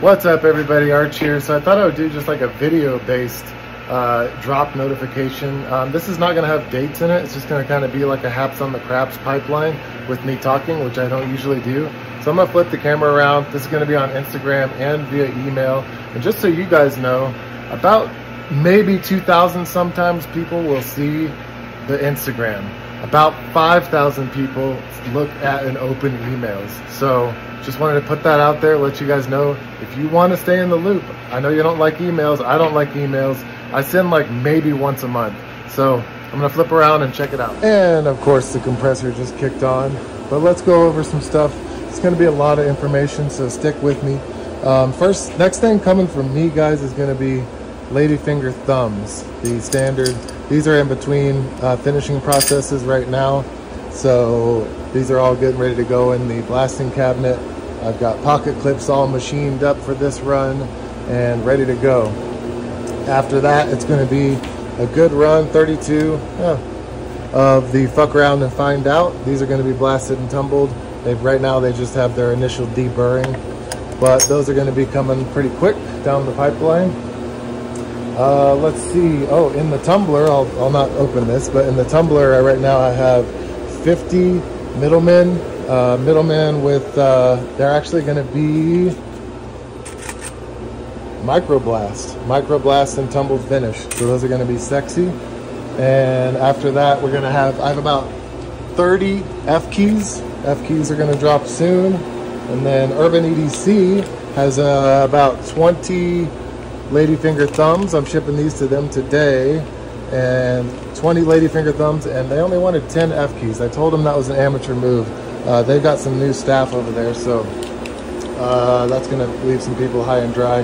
What's up everybody, Arch here. So I thought I would do just like a video based uh, drop notification. Um, this is not gonna have dates in it. It's just gonna kind of be like a Haps on the Craps pipeline with me talking, which I don't usually do. So I'm gonna flip the camera around. This is gonna be on Instagram and via email. And just so you guys know, about maybe 2,000 sometimes people will see the Instagram. About 5,000 people look at and open emails. So just wanted to put that out there, let you guys know if you want to stay in the loop. I know you don't like emails. I don't like emails. I send like maybe once a month. So I'm gonna flip around and check it out. And of course the compressor just kicked on, but let's go over some stuff. It's gonna be a lot of information, so stick with me. Um, first, next thing coming from me guys is gonna be ladyfinger thumbs, the standard. These are in between uh, finishing processes right now. So these are all getting ready to go in the blasting cabinet. I've got pocket clips all machined up for this run and ready to go. After that, it's going to be a good run, 32 yeah, of the fuck around and find out. These are going to be blasted and tumbled. They've, right now, they just have their initial deburring, but those are going to be coming pretty quick down the pipeline. Uh, let's see. Oh, in the tumbler, I'll, I'll not open this, but in the tumbler right now I have 50 middlemen. Uh, middlemen with, uh, they're actually going to be microblast. Microblast and tumbled finish. So those are going to be sexy. And after that, we're going to have, I have about 30 F keys. F keys are going to drop soon. And then Urban EDC has uh, about 20 ladyfinger thumbs. I'm shipping these to them today and 20 ladyfinger thumbs and they only wanted 10 F keys. I told them that was an amateur move. Uh, they've got some new staff over there so uh, that's gonna leave some people high and dry.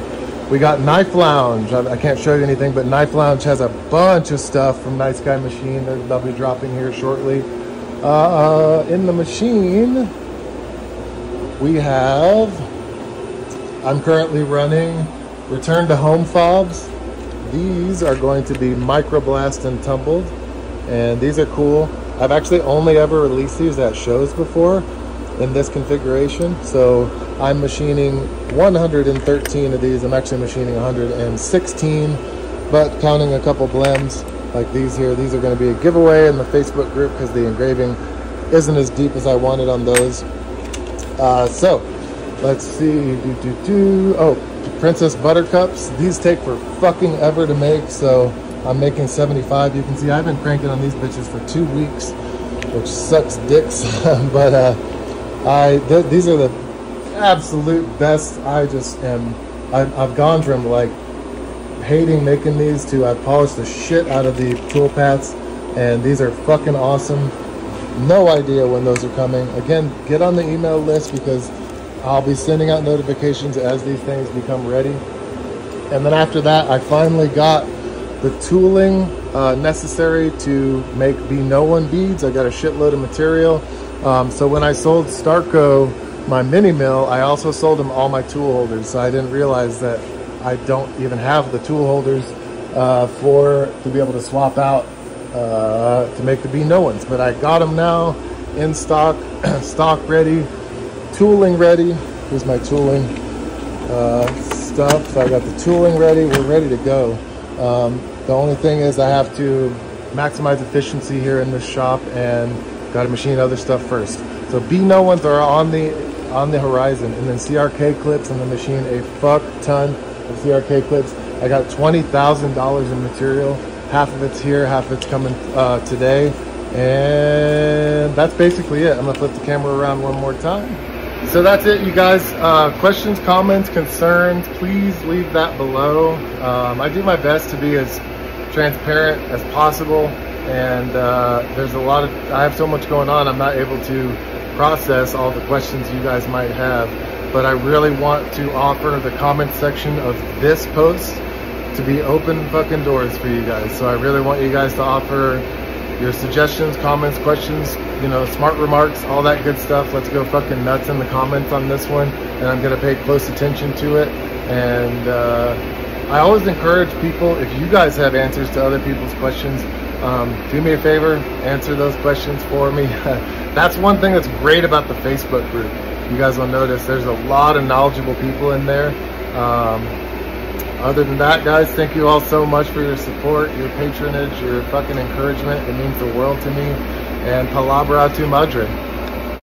We got Knife Lounge. I, I, can't show you anything, but Knife Lounge has a bunch of stuff from Nice Guy Machine. They'll be dropping here shortly. Uh, in the machine, we have, I'm currently running Return to Home fobs. These are going to be microblast and tumbled, and these are cool. I've actually only ever released these at shows before in this configuration, so I'm machining 113 of these. I'm actually machining 116, but counting a couple blends like these here, these are going to be a giveaway in the Facebook group because the engraving isn't as deep as I wanted on those. Uh, so, let's see. Do, do, do. Oh, Princess Buttercups. These take for fucking ever to make, so I'm making 75. You can see I've been cranking on these bitches for two weeks, which sucks dicks. but uh, I th these are the absolute best. I just am. I've, I've gone from like hating making these to I've polished the shit out of the tool paths, and these are fucking awesome. No idea when those are coming. Again, get on the email list because I'll be sending out notifications as these things become ready. And then after that, I finally got the tooling uh, necessary to make Be No One beads. I got a shitload of material. Um, so when I sold Starco my mini mill, I also sold them all my tool holders. So I didn't realize that I don't even have the tool holders uh, for to be able to swap out uh, to make the Be No Ones. But I got them now in stock, stock ready tooling ready. Here's my tooling uh, stuff. So I got the tooling ready. We're ready to go. Um, the only thing is I have to maximize efficiency here in this shop and got to machine other stuff first. So Be No Ones are on the on the horizon, and then CRK clips and the machine a fuck ton of CRK clips. I got twenty thousand dollars in material. Half of it's here, half of it's coming uh, today, and that's basically it. I'm gonna flip the camera around one more time. So that's it, you guys. Uh, questions, comments, concerns, please leave that below. Um, I do my best to be as transparent as possible. And uh, there's a lot of, I have so much going on, I'm not able to process all the questions you guys might have. But I really want to offer the comment section of this post to be open fucking doors for you guys. So I really want you guys to offer your suggestions, comments, questions, you know, smart remarks, all that good stuff. Let's go fucking nuts in the comments on this one. And I'm going to pay close attention to it. And uh, I always encourage people, if you guys have answers to other people's questions, um, do me a favor, answer those questions for me. that's one thing that's great about the Facebook group. You guys will notice there's a lot of knowledgeable people in there. Um, other than that, guys, thank you all so much for your support, your patronage, your fucking encouragement. It means the world to me. And palabra tu madre.